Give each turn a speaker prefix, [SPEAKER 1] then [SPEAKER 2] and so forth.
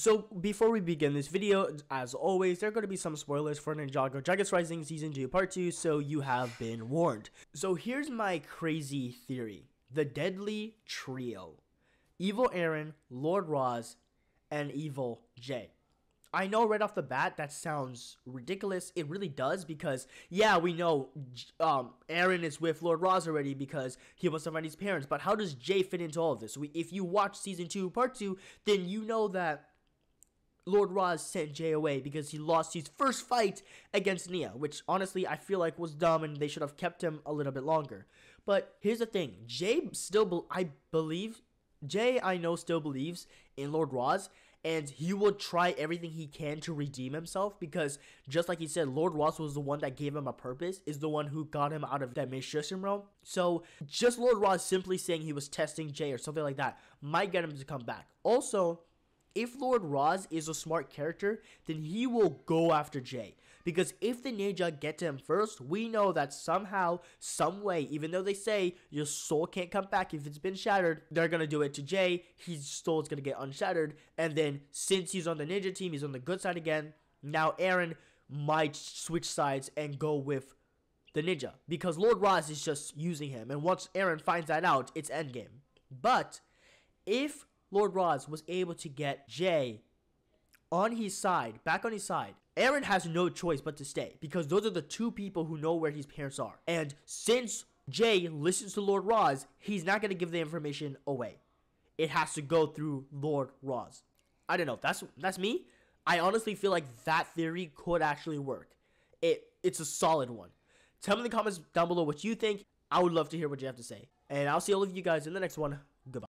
[SPEAKER 1] So before we begin this video, as always, there are going to be some spoilers for Ninjago Dragons Rising Season 2 Part 2, so you have been warned. So here's my crazy theory. The Deadly Trio. Evil Arin, Lord Ras, and Evil Jay. I know right off the bat that sounds ridiculous. It really does because yeah, we know um, Arin is with Lord Ras already because he wants to find his parents. But how does Jay fit into all of this? We, if you watch season two, part two, then you know that Lord Ras sent Jay away because he lost his first fight against Nya, which honestly I feel like was dumb and they should have kept him a little bit longer. But here's the thing: Jay still, be- I believe, Jay I know still believes in Lord Roz and he will try everything he can to redeem himself because just like he said lord ras was the one that gave him a purpose is the one who got him out of that magician realm. So just lord ras simply saying he was testing jay or something like that might get him to come back. Also if Lord Ras is a smart character, then he will go after Jay. Because if the ninja get to him first, we know that somehow, some way, even though they say your soul can't come back if it's been shattered, they're gonna do it to Jay. His soul is gonna get unshattered, and then since he's on the ninja team, he's on the good side again. Now Arin might switch sides and go with the ninja because Lord Ras is just using him, and once Arin finds that out, it's endgame. But if Lord Ras was able to get Jay on his side, back on his side, Arin has no choice but to stay because those are the two people who know where his parents are. And since Jay listens to Lord Ras, he's not going to give the information away. It has to go through Lord Ras. I don't know. That's that's me. I honestly feel like that theory could actually work. It it's a solid one. Tell me in the comments down below what you think. I would love to hear what you have to say. And I'll see all of you guys in the next one. Goodbye.